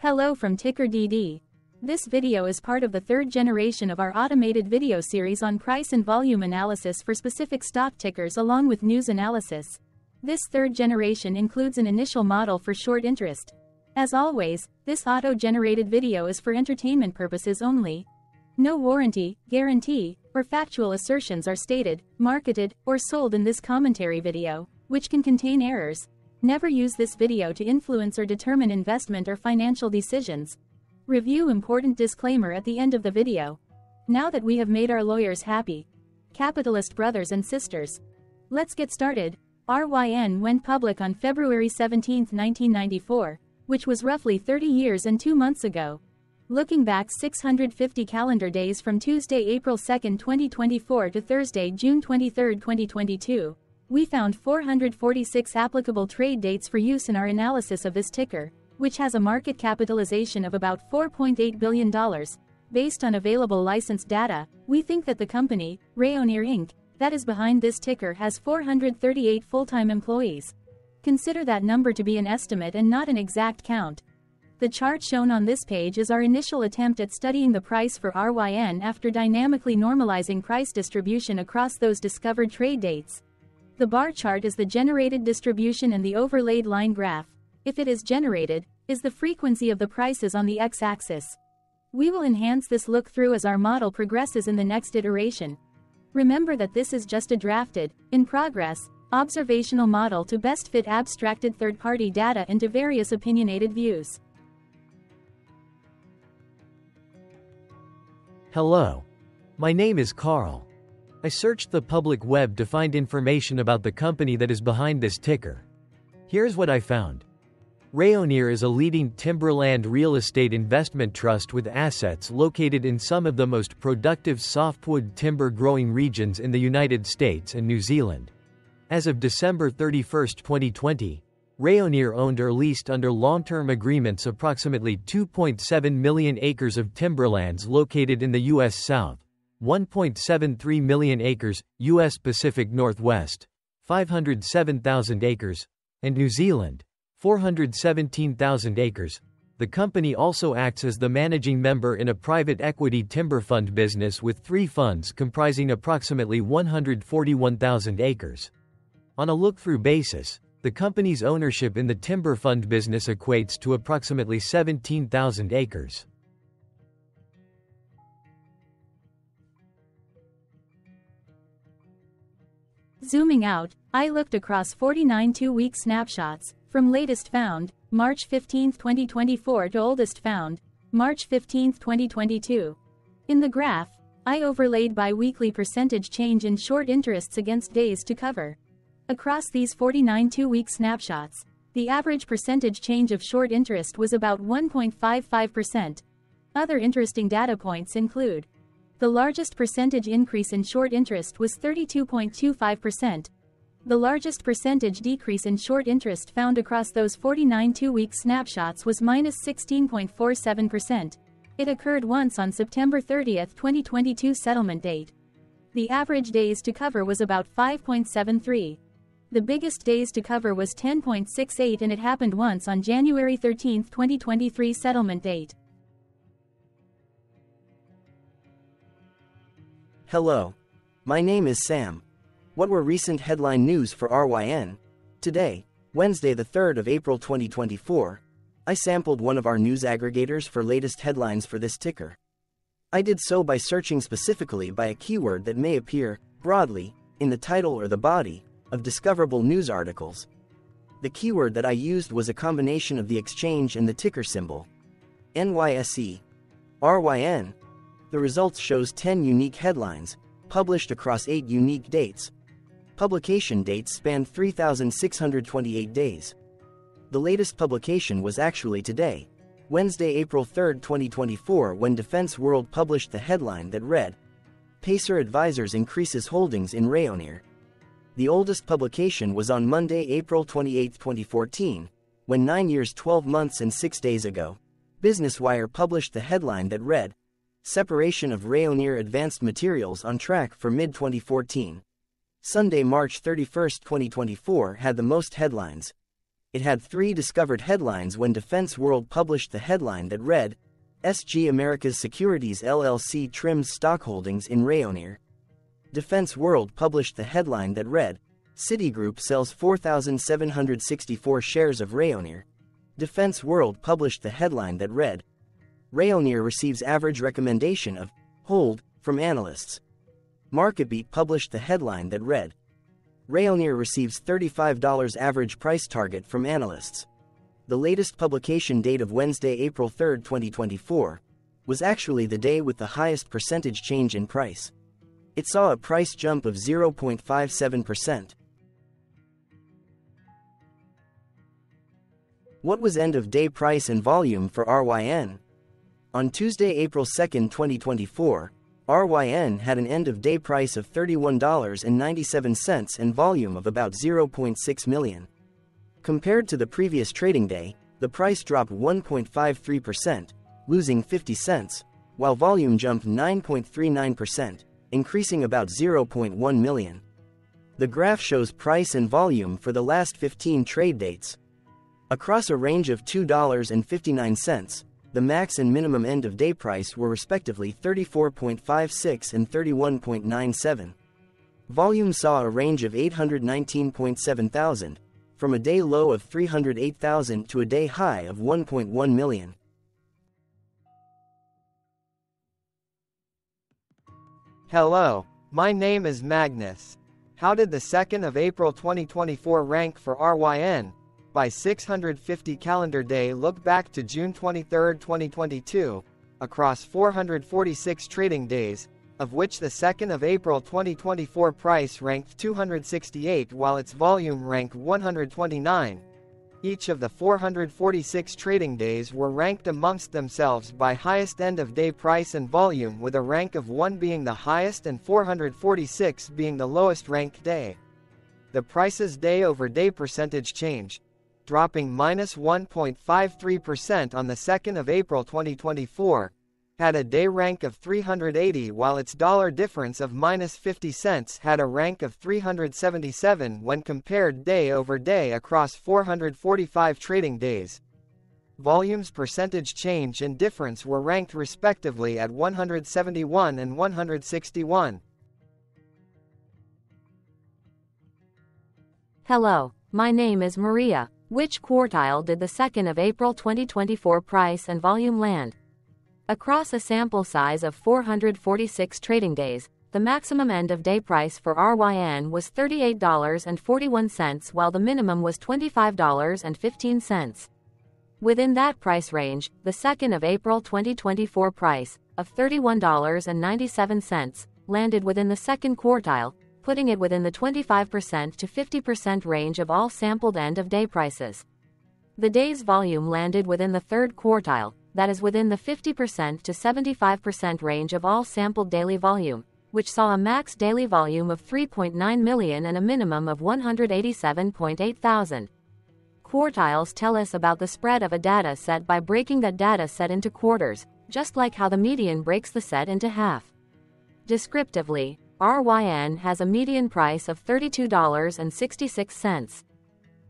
Hello from Ticker DD. This video is part of the third generation of our automated video series on price and volume analysis for specific stock tickers along with news analysis. This third generation includes an initial model for short interest. As always, this auto-generated video is for entertainment purposes only. No warranty, guarantee, or factual assertions are stated, marketed, or sold in this commentary video, which can contain errors. Never use this video to influence or determine investment or financial decisions. Review important disclaimer at the end of the video. Now that we have made our lawyers happy, capitalist brothers and sisters, let's get started. RYN went public on February 17, 1994, which was roughly 30 years and 2 months ago. Looking back 650 calendar days from Tuesday, April 2, 2024 to Thursday, June 23, 2022, we found 446 applicable trade dates for use in our analysis of this ticker, which has a market capitalization of about $4.8 billion. Based on available licensed data, we think that the company, Rayonier Inc., that is behind this ticker has 438 full-time employees. Consider that number to be an estimate and not an exact count. The chart shown on this page is our initial attempt at studying the price for RYN after dynamically normalizing price distribution across those discovered trade dates. The bar chart is the generated distribution and the overlaid line graph, if it is generated, is the frequency of the prices on the x-axis. We will enhance this look-through as our model progresses in the next iteration. Remember that this is just a drafted, in progress, observational model to best fit abstracted third-party data into various opinionated views. Hello. My name is Carl. I searched the public web to find information about the company that is behind this ticker. Here's what I found. Rayonier is a leading timberland real estate investment trust with assets located in some of the most productive softwood timber growing regions in the United States and New Zealand. As of December 31, 2020, Rayonier owned or leased under long-term agreements approximately 2.7 million acres of timberlands located in the U.S. South, 1.73 million acres, U.S. Pacific Northwest, 507,000 acres, and New Zealand, 417,000 acres. The company also acts as the managing member in a private equity timber fund business with three funds comprising approximately 141,000 acres. On a look-through basis, the company's ownership in the timber fund business equates to approximately 17,000 acres. Zooming out, I looked across 49 two-week snapshots, from latest found, March 15, 2024 to oldest found, March 15, 2022. In the graph, I overlaid bi-weekly percentage change in short interests against days to cover. Across these 49 two-week snapshots, the average percentage change of short interest was about 1.55%. Other interesting data points include the largest percentage increase in short interest was 32.25%. The largest percentage decrease in short interest found across those 49 two-week snapshots was minus 16.47%. It occurred once on September 30, 2022 settlement date. The average days to cover was about 5.73. The biggest days to cover was 10.68 and it happened once on January 13, 2023 settlement date. Hello. My name is Sam. What were recent headline news for RYN? Today, Wednesday the 3rd of April 2024, I sampled one of our news aggregators for latest headlines for this ticker. I did so by searching specifically by a keyword that may appear, broadly, in the title or the body, of discoverable news articles. The keyword that I used was a combination of the exchange and the ticker symbol. NYSE. RYN, the results shows 10 unique headlines, published across 8 unique dates. Publication dates span 3,628 days. The latest publication was actually today, Wednesday, April 3, 2024, when Defense World published the headline that read Pacer Advisors increases holdings in Rayonier. The oldest publication was on Monday, April 28, 2014, when 9 years 12 months and 6 days ago, Business Wire published the headline that read Separation of Rayonier Advanced Materials on track for mid-2014. Sunday, March 31, 2024 had the most headlines. it had three discovered headlines when Defense World published the headline that read, SG Americas Securities LLC trims stockholdings in Rayonier. Defense World published the headline that read, Citigroup sells 4,764 shares of Rayonier. Defense World published the headline that read, Rayonier receives average recommendation of hold from analysts. MarketBeat published the headline that read, Rayonier receives $35 average price target from analysts. The latest publication date of Wednesday, April 3, 2024, was actually the day with the highest percentage change in price. It saw a price jump of 0.57%. What was end of day price and volume for RYN? On Tuesday, April 2, 2024, RYN had an end of day price of $31.97 and volume of about 0.6 million. Compared to the previous trading day, the price dropped 1.53%, losing 50 cents, while volume jumped 9.39%, increasing about 0.1 million. The graph shows price and volume for the last 15 trade dates. Across a range of $2.59, the max and minimum end of day price were respectively 34.56 and 31.97. Volume saw a range of 819.7 thousand, from a day low of 308,000 to a day high of 1.1 million. Hello, my name is Magnus. How did the 2nd of April 2024 rank for RYN? By 650 calendar day look back to June 23, 2022, across 446 trading days, of which the 2nd of April 2024 price ranked 268 while its volume ranked 129. Each of the 446 trading days were ranked amongst themselves by highest end of day price and volume with a rank of 1 being the highest and 446 being the lowest ranked day. The price's day over day percentage change, dropping minus 1.53% on the 2nd of April 2024, had a day rank of 380 while its dollar difference of minus 50 cents had a rank of 377 when compared day over day across 445 trading days. Volumes percentage change and difference were ranked respectively at 171 and 161. Hello, my name is Maria. Which quartile did the 2nd of April 2024 price and volume land? Across a sample size of 446 trading days, the maximum end of day price for RYN was $38.41 while the minimum was $25.15. Within that price range, the 2nd of April 2024 price of $31.97 landed within the second quartile, putting it within the 25% to 50% range of all sampled end of day prices. The day's volume landed within the third quartile, that is within the 50% to 75% range of all sampled daily volume, which saw a max daily volume of 3.9 million and a minimum of 187.8 thousand. Quartiles tell us about the spread of a data set by breaking that data set into quarters, just like how the median breaks the set into half. Descriptively, RYN has a median price of $32.66.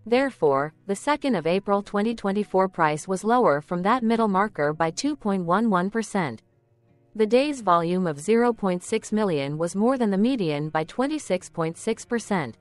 Therefore, the 2nd of April 2024 price was lower from that middle marker by 2.11%. The day's volume of 0.6 million was more than the median by 26.6%.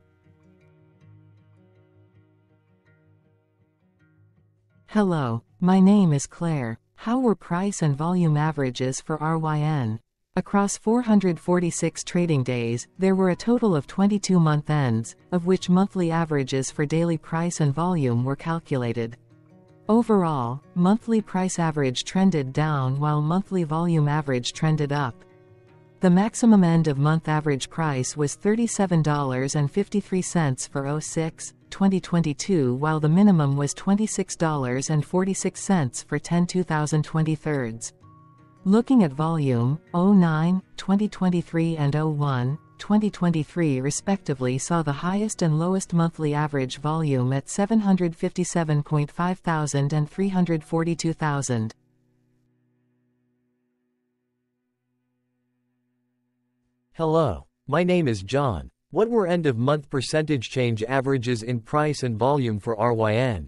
Hello, my name is Claire. How were price and volume averages for RYN? Across 446 trading days, there were a total of 22 month ends, of which monthly averages for daily price and volume were calculated. Overall, monthly price average trended down while monthly volume average trended up. The maximum end of month average price was $37.53 for 06, 2022 while the minimum was $26.46 for 10 2023. Looking at volume, 09, 2023 and 01, 2023 respectively saw the highest and lowest monthly average volume at 757.5 thousand and 342,000. Hello, my name is John. What were end-of-month percentage change averages in price and volume for RYN?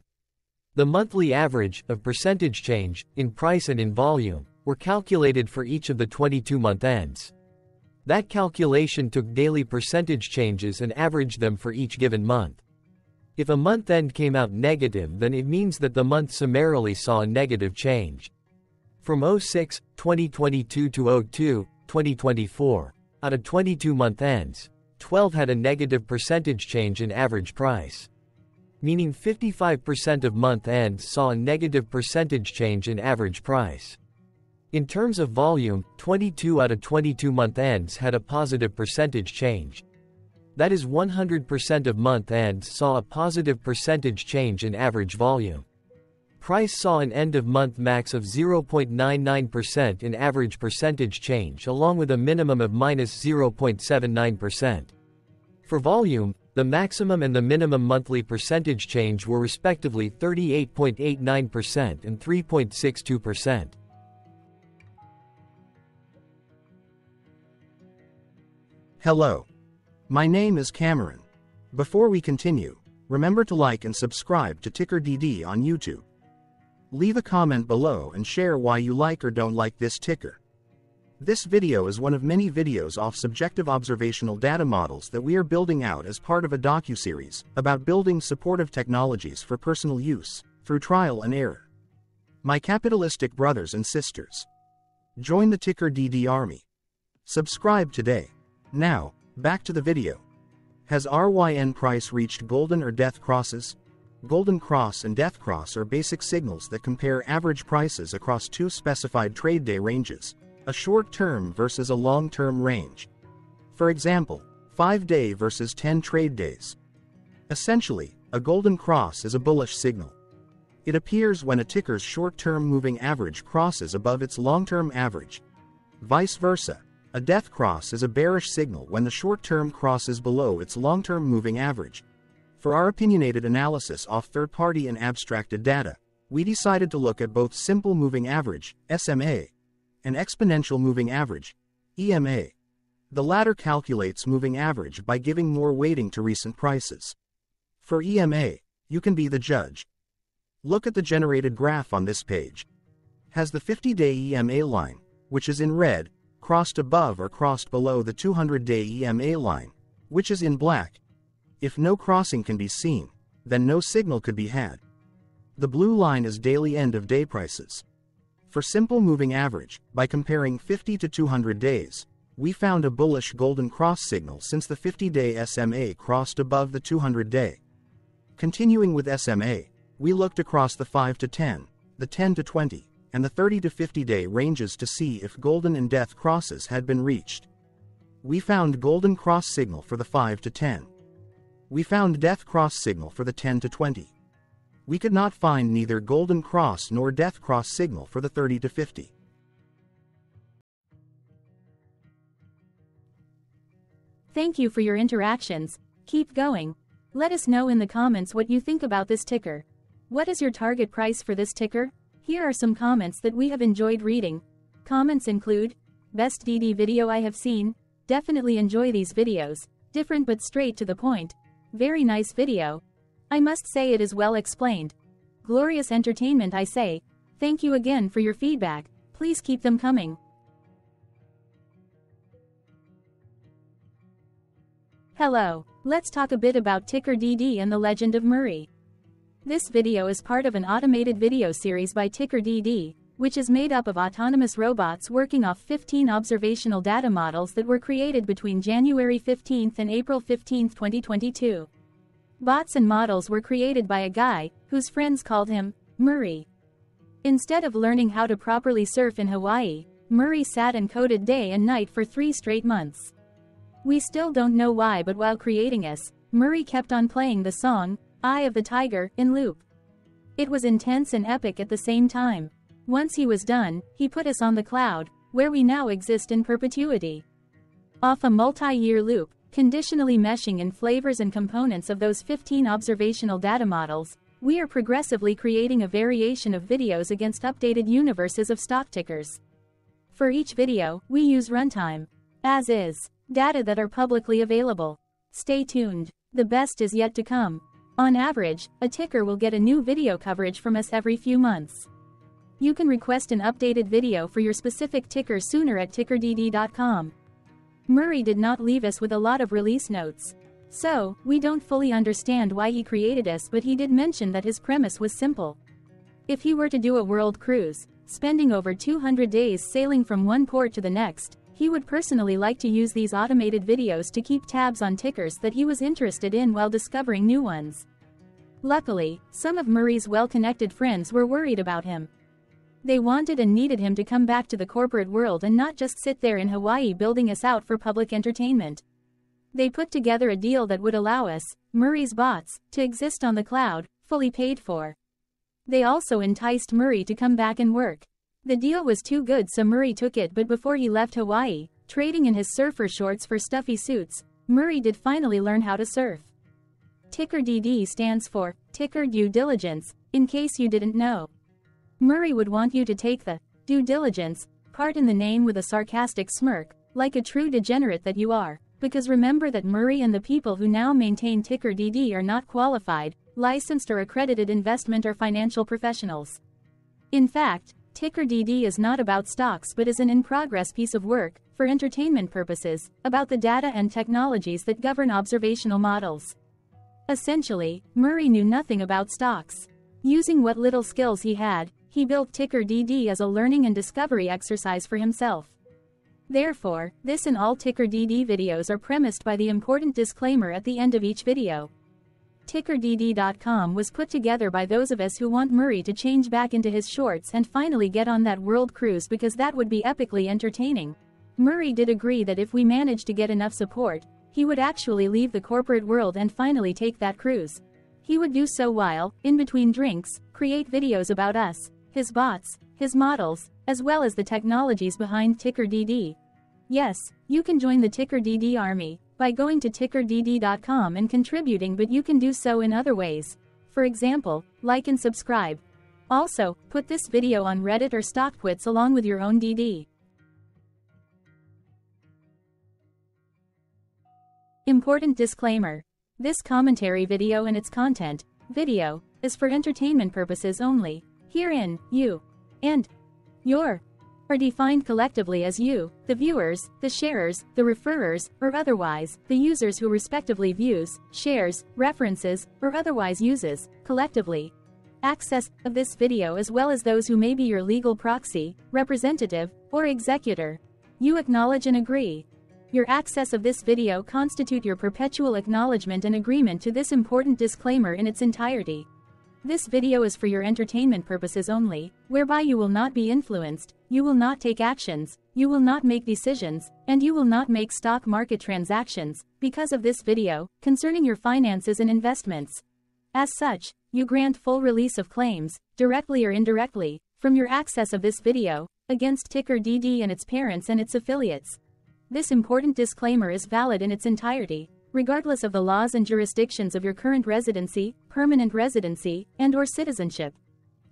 The monthly average of percentage change in price and in volume were calculated for each of the 22 month ends. That calculation took daily percentage changes and averaged them for each given month. If a month end came out negative then it means that the month summarily saw a negative change. From 06, 2022 to 02, 2024, out of 22 month ends, 12 had a negative percentage change in average price. Meaning 55% of month ends saw a negative percentage change in average price. In terms of volume, 22 out of 22 month ends had a positive percentage change. That is 100% of month ends saw a positive percentage change in average volume. Price saw an end of month max of 0.99% in average percentage change along with a minimum of minus 0.79%. For volume, the maximum and the minimum monthly percentage change were respectively 38.89% and 3.62%. Hello. My name is Cameron. Before we continue, remember to like and subscribe to Ticker DD on YouTube. Leave a comment below and share why you like or don't like this ticker. This video is one of many videos off subjective observational data models that we are building out as part of a docu-series about building supportive technologies for personal use, through trial and error. My capitalistic brothers and sisters. Join the Ticker DD army. Subscribe today. Now, back to the video. Has RYN price reached golden or death crosses? Golden cross and death cross are basic signals that compare average prices across two specified trade day ranges, a short-term versus a long-term range. For example, 5-day versus 10 trade days. Essentially, a golden cross is a bullish signal. It appears when a ticker's short-term moving average crosses above its long-term average. Vice versa, a death cross is a bearish signal when the short-term crosses below its long-term moving average. For our opinionated analysis off third-party and abstracted data, we decided to look at both simple moving average, SMA, and exponential moving average, EMA. The latter calculates moving average by giving more weighting to recent prices. For EMA, you can be the judge. Look at the generated graph on this page. Has the 50-day EMA line, which is in red, crossed above or crossed below the 200-day EMA line, which is in black. If no crossing can be seen, then no signal could be had. The blue line is daily end-of-day prices. For simple moving average, by comparing 50 to 200 days, we found a bullish golden cross signal since the 50-day SMA crossed above the 200-day. Continuing with SMA, we looked across the 5 to 10, the 10 to 20, and the 30 to 50 day ranges to see if golden and death crosses had been reached. We found golden cross signal for the 5 to 10. We found death cross signal for the 10 to 20. We could not find neither golden cross nor death cross signal for the 30 to 50. Thank you for your interactions. Keep going. Let us know in the comments what you think about this ticker. What is your target price for this ticker? Here are some comments that we have enjoyed reading. Comments include, Best DD video I have seen, definitely enjoy these videos, different but straight to the point. Very nice video. I must say it is well explained. Glorious entertainment I say. Thank you again for your feedback, please keep them coming. Hello, let's talk a bit about Ticker DD and the Legend of Murray. This video is part of an automated video series by Ticker DD, which is made up of autonomous robots working off 15 observational data models that were created between January 15 and April 15, 2022. Bots and models were created by a guy, whose friends called him, Murray. Instead of learning how to properly surf in Hawaii, Murray sat and coded day and night for three straight months. We still don't know why but while creating us, Murray kept on playing the song, Eye of the Tiger, in loop. It was intense and epic at the same time. Once he was done, he put us on the cloud, where we now exist in perpetuity. Off a multi-year loop, conditionally meshing in flavors and components of those 15 observational data models, we are progressively creating a variation of videos against updated universes of stock tickers. For each video, we use runtime, as is, data that are publicly available. Stay tuned. The best is yet to come. On average, a ticker will get a new video coverage from us every few months. You can request an updated video for your specific ticker sooner at tickerdd.com. Murray did not leave us with a lot of release notes. So, we don't fully understand why he created us but he did mention that his premise was simple. If he were to do a world cruise, spending over 200 days sailing from one port to the next, he would personally like to use these automated videos to keep tabs on tickers that he was interested in while discovering new ones. Luckily, some of Murray's well-connected friends were worried about him. They wanted and needed him to come back to the corporate world and not just sit there in Hawaii building us out for public entertainment. They put together a deal that would allow us, Murray's bots, to exist on the cloud, fully paid for. They also enticed Murray to come back and work. The deal was too good so Murray took it but before he left Hawaii, trading in his surfer shorts for stuffy suits, Murray did finally learn how to surf. Ticker DD stands for Ticker Due Diligence, in case you didn't know. Murray would want you to take the due diligence part in the name with a sarcastic smirk, like a true degenerate that you are. Because remember that Murray and the people who now maintain ticker DD are not qualified, licensed or accredited investment or financial professionals. In fact, ticker DD is not about stocks but is an in-progress piece of work, for entertainment purposes, about the data and technologies that govern observational models. Essentially, Murray knew nothing about stocks. Using what little skills he had, he built ticker DD as a learning and discovery exercise for himself. Therefore, this and all Ticker DD videos are premised by the important disclaimer at the end of each video. TickerDD.com was put together by those of us who want Murray to change back into his shorts and finally get on that world cruise because that would be epically entertaining. Murray did agree that if we managed to get enough support, he would actually leave the corporate world and finally take that cruise. He would do so while, in between drinks, create videos about us, his bots, his models, as well as the technologies behind TickerDD. Yes, you can join the TickerDD army by going to tickerdd.com and contributing but you can do so in other ways. For example, like and subscribe. Also, put this video on Reddit or StockTwits along with your own DD. Important disclaimer. This commentary video and its content, video, is for entertainment purposes only. Herein, you and your are defined collectively as you, the viewers, the sharers, the referrers, or otherwise, the users who respectively views, shares, references, or otherwise uses, collectively, access of this video as well as those who may be your legal proxy, representative, or executor. You acknowledge and agree. Your access of this video constitute your perpetual acknowledgement and agreement to this important disclaimer in its entirety. This video is for your entertainment purposes only, whereby you will not be influenced, you will not take actions, you will not make decisions, and you will not make stock market transactions, because of this video, concerning your finances and investments. As such, you grant full release of claims, directly or indirectly, from your access of this video, against Ticker DD and its parents and its affiliates. This important disclaimer is valid in its entirety, regardless of the laws and jurisdictions of your current residency, permanent residency, and or citizenship.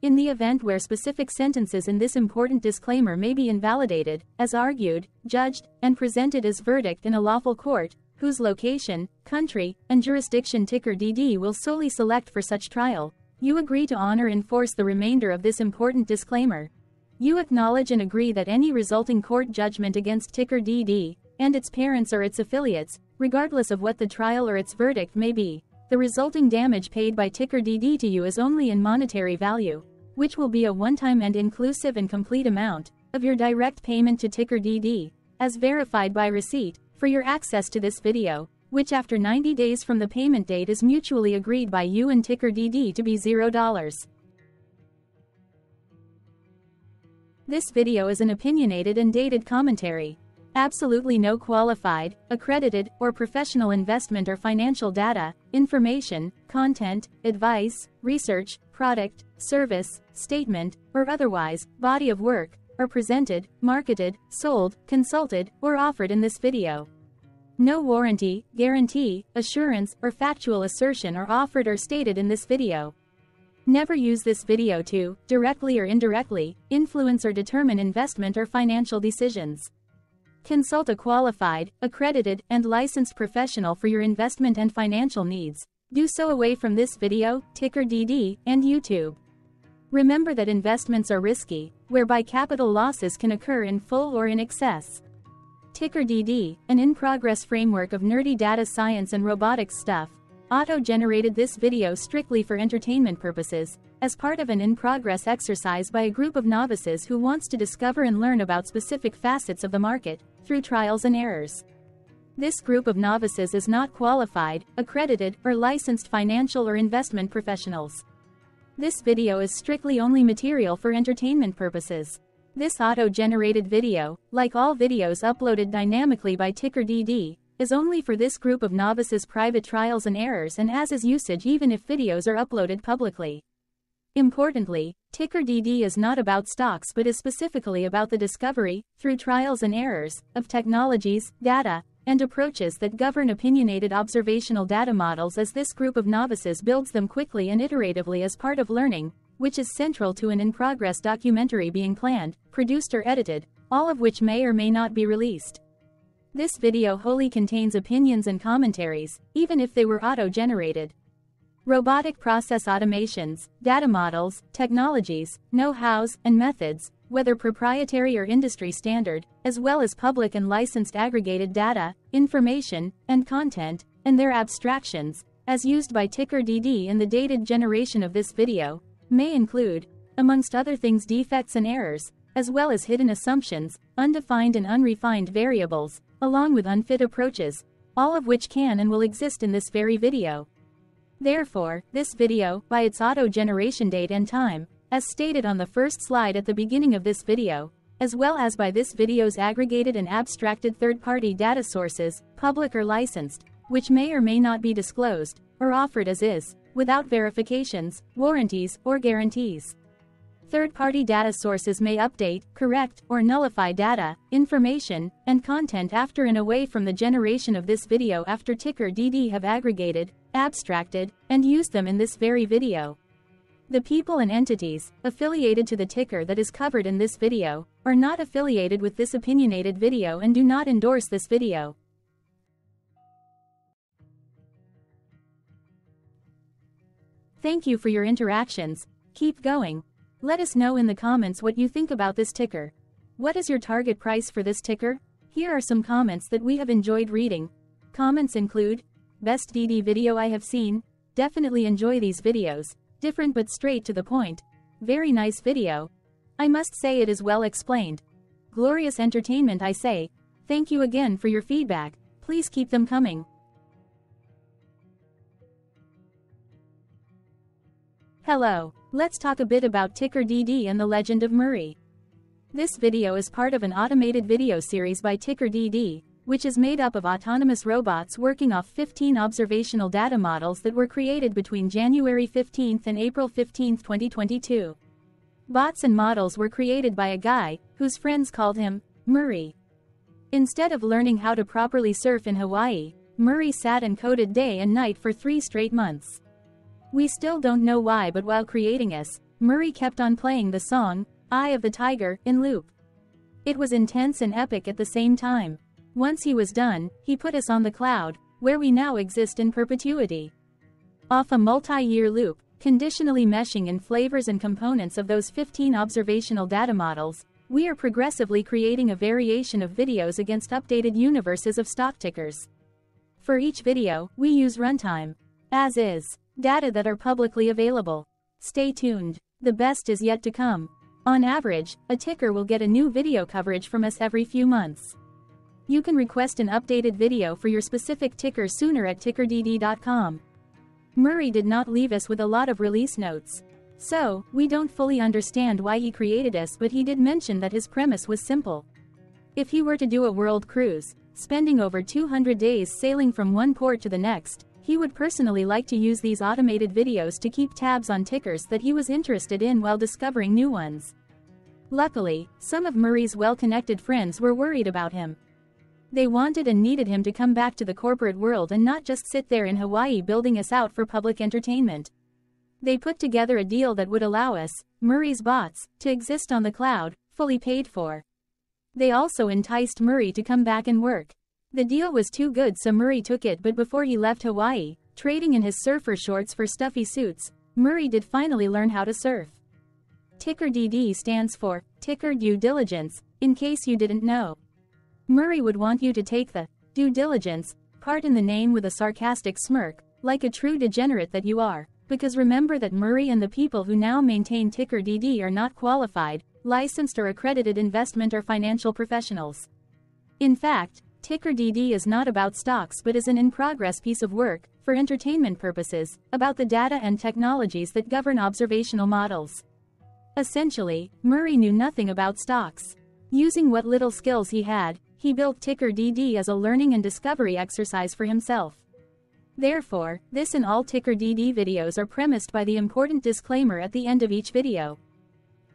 In the event where specific sentences in this important disclaimer may be invalidated, as argued, judged, and presented as verdict in a lawful court, whose location, country, and jurisdiction ticker DD will solely select for such trial, you agree to honor and enforce the remainder of this important disclaimer. You acknowledge and agree that any resulting court judgment against ticker DD, and its parents or its affiliates, regardless of what the trial or its verdict may be. The resulting damage paid by Ticker DD to you is only in monetary value, which will be a one-time and inclusive and complete amount of your direct payment to Ticker DD, as verified by receipt, for your access to this video, which after 90 days from the payment date is mutually agreed by you and Ticker DD to be $0. This video is an opinionated and dated commentary. Absolutely no qualified, accredited, or professional investment or financial data, information, content, advice, research, product, service, statement, or otherwise, body of work, are presented, marketed, sold, consulted, or offered in this video. No warranty, guarantee, assurance, or factual assertion are offered or stated in this video. Never use this video to, directly or indirectly, influence or determine investment or financial decisions. Consult a qualified, accredited, and licensed professional for your investment and financial needs. Do so away from this video, ticker DD, and YouTube. Remember that investments are risky, whereby capital losses can occur in full or in excess. Ticker DD, an in-progress framework of nerdy data science and robotics stuff, auto-generated this video strictly for entertainment purposes, as part of an in-progress exercise by a group of novices who wants to discover and learn about specific facets of the market, through trials and errors. This group of novices is not qualified, accredited, or licensed financial or investment professionals. This video is strictly only material for entertainment purposes. This auto-generated video, like all videos uploaded dynamically by TickerDD, is only for this group of novices private trials and errors and as is usage even if videos are uploaded publicly. Importantly, TickerDD is not about stocks but is specifically about the discovery, through trials and errors, of technologies, data, and approaches that govern opinionated observational data models as this group of novices builds them quickly and iteratively as part of learning, which is central to an in-progress documentary being planned, produced or edited, all of which may or may not be released. This video wholly contains opinions and commentaries, even if they were auto-generated. Robotic process automations, data models, technologies, know-hows, and methods, whether proprietary or industry standard, as well as public and licensed aggregated data, information, and content, and their abstractions, as used by TickerDD in the dated generation of this video, may include, amongst other things defects and errors, as well as hidden assumptions, undefined and unrefined variables, along with unfit approaches, all of which can and will exist in this very video. Therefore, this video, by its auto-generation date and time, as stated on the first slide at the beginning of this video, as well as by this video's aggregated and abstracted third-party data sources, public or licensed, which may or may not be disclosed, or offered as is, without verifications, warranties, or guarantees. Third-party data sources may update, correct, or nullify data, information, and content after and away from the generation of this video after ticker DD have aggregated, abstracted, and used them in this very video. The people and entities, affiliated to the ticker that is covered in this video, are not affiliated with this opinionated video and do not endorse this video. Thank you for your interactions, keep going. Let us know in the comments what you think about this ticker. What is your target price for this ticker? Here are some comments that we have enjoyed reading. Comments include, Best DD video I have seen, definitely enjoy these videos, different but straight to the point. Very nice video. I must say it is well explained. Glorious entertainment I say. Thank you again for your feedback, please keep them coming. Hello. Let's talk a bit about Ticker DD and the Legend of Murray. This video is part of an automated video series by Ticker DD, which is made up of autonomous robots working off 15 observational data models that were created between January 15 and April 15, 2022. Bots and models were created by a guy, whose friends called him, Murray. Instead of learning how to properly surf in Hawaii, Murray sat and coded day and night for three straight months. We still don't know why but while creating us, Murray kept on playing the song, Eye of the Tiger, in loop. It was intense and epic at the same time. Once he was done, he put us on the cloud, where we now exist in perpetuity. Off a multi-year loop, conditionally meshing in flavors and components of those 15 observational data models, we are progressively creating a variation of videos against updated universes of stock tickers. For each video, we use runtime. As is. Data that are publicly available. Stay tuned. The best is yet to come. On average, a ticker will get a new video coverage from us every few months. You can request an updated video for your specific ticker sooner at tickerdd.com. Murray did not leave us with a lot of release notes. So, we don't fully understand why he created us but he did mention that his premise was simple. If he were to do a world cruise, spending over 200 days sailing from one port to the next, he would personally like to use these automated videos to keep tabs on tickers that he was interested in while discovering new ones. Luckily, some of Murray's well-connected friends were worried about him. They wanted and needed him to come back to the corporate world and not just sit there in Hawaii building us out for public entertainment. They put together a deal that would allow us, Murray's bots, to exist on the cloud, fully paid for. They also enticed Murray to come back and work. The deal was too good so Murray took it but before he left Hawaii, trading in his surfer shorts for stuffy suits, Murray did finally learn how to surf. Ticker DD stands for Ticker Due Diligence, in case you didn't know. Murray would want you to take the due diligence part in the name with a sarcastic smirk, like a true degenerate that you are, because remember that Murray and the people who now maintain Ticker DD are not qualified, licensed or accredited investment or financial professionals. In fact, Ticker DD is not about stocks but is an in-progress piece of work, for entertainment purposes, about the data and technologies that govern observational models. Essentially, Murray knew nothing about stocks. Using what little skills he had, he built Ticker DD as a learning and discovery exercise for himself. Therefore, this and all Ticker DD videos are premised by the important disclaimer at the end of each video.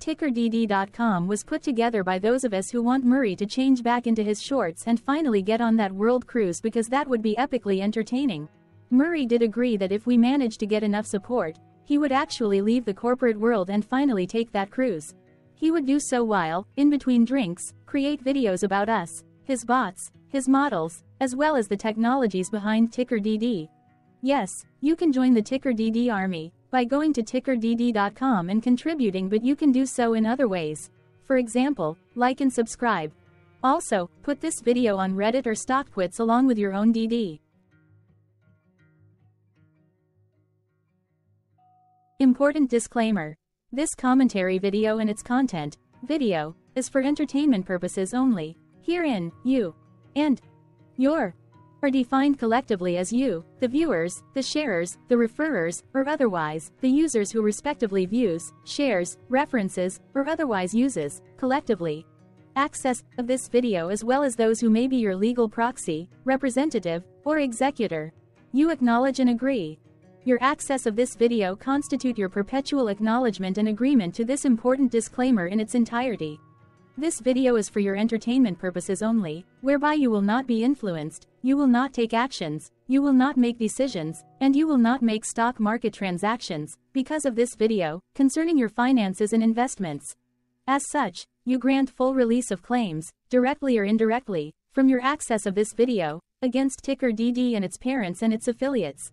TickerDD.com was put together by those of us who want Murray to change back into his shorts and finally get on that world cruise because that would be epically entertaining. Murray did agree that if we managed to get enough support, he would actually leave the corporate world and finally take that cruise. He would do so while, in between drinks, create videos about us, his bots, his models, as well as the technologies behind TickerDD. Yes, you can join the TickerDD army, by going to tickerdd.com and contributing but you can do so in other ways. For example, like and subscribe. Also, put this video on Reddit or StockTwits along with your own DD. Important disclaimer. This commentary video and its content, video, is for entertainment purposes only. Herein, you and your are defined collectively as you, the viewers, the sharers, the referrers, or otherwise, the users who respectively views, shares, references, or otherwise uses, collectively, access of this video as well as those who may be your legal proxy, representative, or executor. You acknowledge and agree. Your access of this video constitute your perpetual acknowledgement and agreement to this important disclaimer in its entirety. This video is for your entertainment purposes only, whereby you will not be influenced, you will not take actions, you will not make decisions, and you will not make stock market transactions, because of this video, concerning your finances and investments. As such, you grant full release of claims, directly or indirectly, from your access of this video, against Ticker DD and its parents and its affiliates.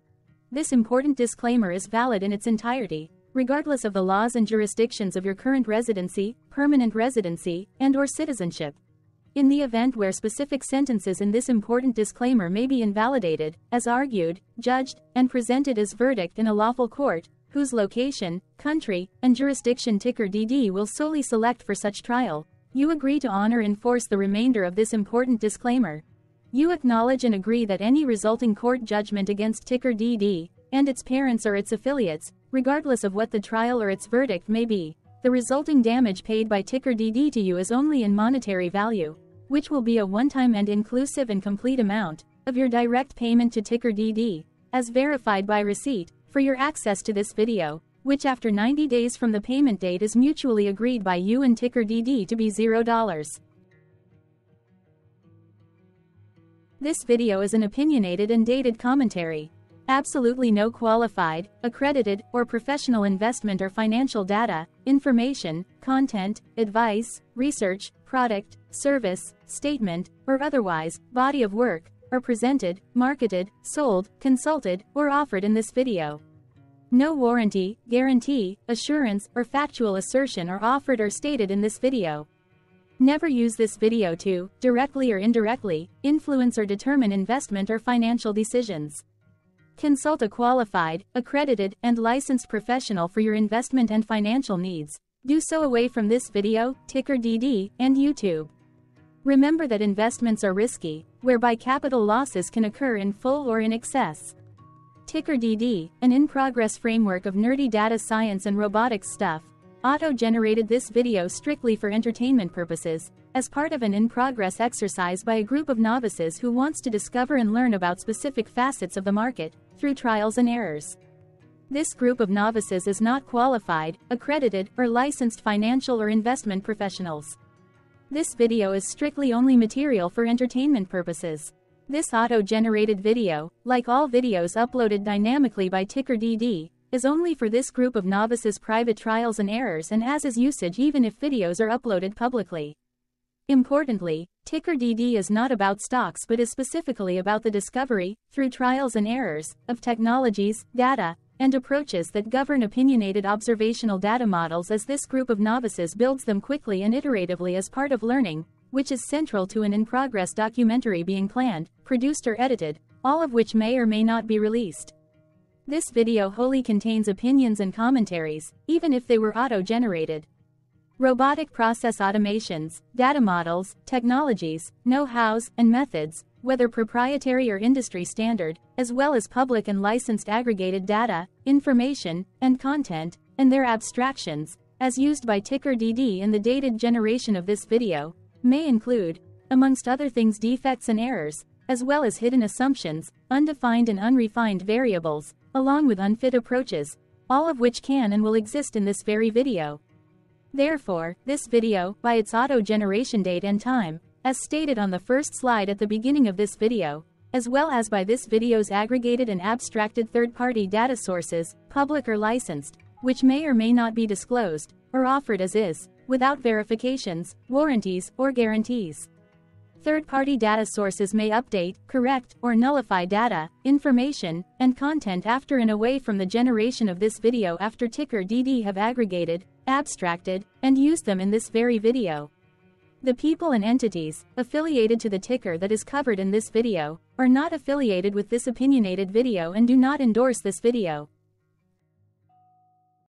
This important disclaimer is valid in its entirety, regardless of the laws and jurisdictions of your current residency, permanent residency, and or citizenship. In the event where specific sentences in this important disclaimer may be invalidated, as argued, judged, and presented as verdict in a lawful court, whose location, country, and jurisdiction ticker DD will solely select for such trial, you agree to honor and enforce the remainder of this important disclaimer. You acknowledge and agree that any resulting court judgment against ticker DD, and its parents or its affiliates, regardless of what the trial or its verdict may be. The resulting damage paid by Ticker DD to you is only in monetary value, which will be a one-time and inclusive and complete amount of your direct payment to Ticker DD, as verified by receipt, for your access to this video, which after 90 days from the payment date is mutually agreed by you and Ticker DD to be $0. This video is an opinionated and dated commentary. Absolutely no qualified, accredited, or professional investment or financial data, information, content, advice, research, product, service, statement, or otherwise, body of work, are presented, marketed, sold, consulted, or offered in this video. No warranty, guarantee, assurance, or factual assertion are offered or stated in this video. Never use this video to, directly or indirectly, influence or determine investment or financial decisions. Consult a qualified, accredited, and licensed professional for your investment and financial needs. Do so away from this video, Ticker DD, and YouTube. Remember that investments are risky, whereby capital losses can occur in full or in excess. Ticker DD, an in-progress framework of nerdy data science and robotics stuff, auto-generated this video strictly for entertainment purposes, as part of an in-progress exercise by a group of novices who wants to discover and learn about specific facets of the market, through trials and errors. This group of novices is not qualified, accredited, or licensed financial or investment professionals. This video is strictly only material for entertainment purposes. This auto-generated video, like all videos uploaded dynamically by TickerDD, is only for this group of novices private trials and errors and as is usage even if videos are uploaded publicly. Importantly, Ticker DD is not about stocks but is specifically about the discovery, through trials and errors, of technologies, data, and approaches that govern opinionated observational data models as this group of novices builds them quickly and iteratively as part of learning, which is central to an in-progress documentary being planned, produced or edited, all of which may or may not be released. This video wholly contains opinions and commentaries, even if they were auto-generated. Robotic process automations, data models, technologies, know-hows, and methods, whether proprietary or industry standard, as well as public and licensed aggregated data, information, and content, and their abstractions, as used by Ticker DD in the dated generation of this video, may include, amongst other things defects and errors, as well as hidden assumptions, undefined and unrefined variables, along with unfit approaches, all of which can and will exist in this very video. Therefore, this video, by its auto-generation date and time, as stated on the first slide at the beginning of this video, as well as by this video's aggregated and abstracted third-party data sources, public or licensed, which may or may not be disclosed, or offered as is, without verifications, warranties, or guarantees. Third-party data sources may update, correct, or nullify data, information, and content after and away from the generation of this video after Ticker DD have aggregated, abstracted, and used them in this very video. The people and entities, affiliated to the ticker that is covered in this video, are not affiliated with this opinionated video and do not endorse this video.